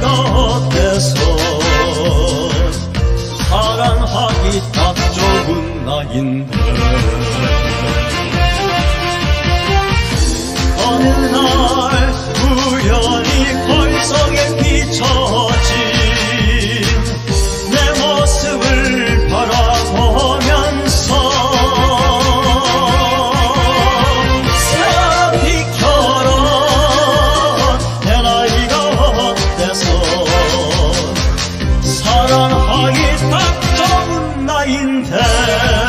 곁에서 사랑하기 딱 좋은 나인데. time.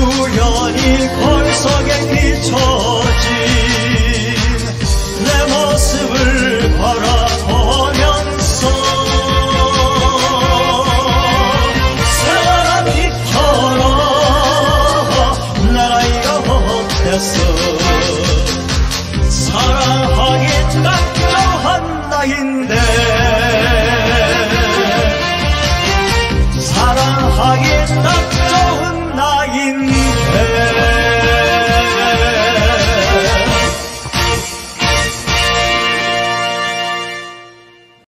우연히 걸석에 비춰진 내 모습을 바라보면서 사랑이처럼 날 아이가 못했어. 사랑하기 딱 좋은 나인데 사랑하겠다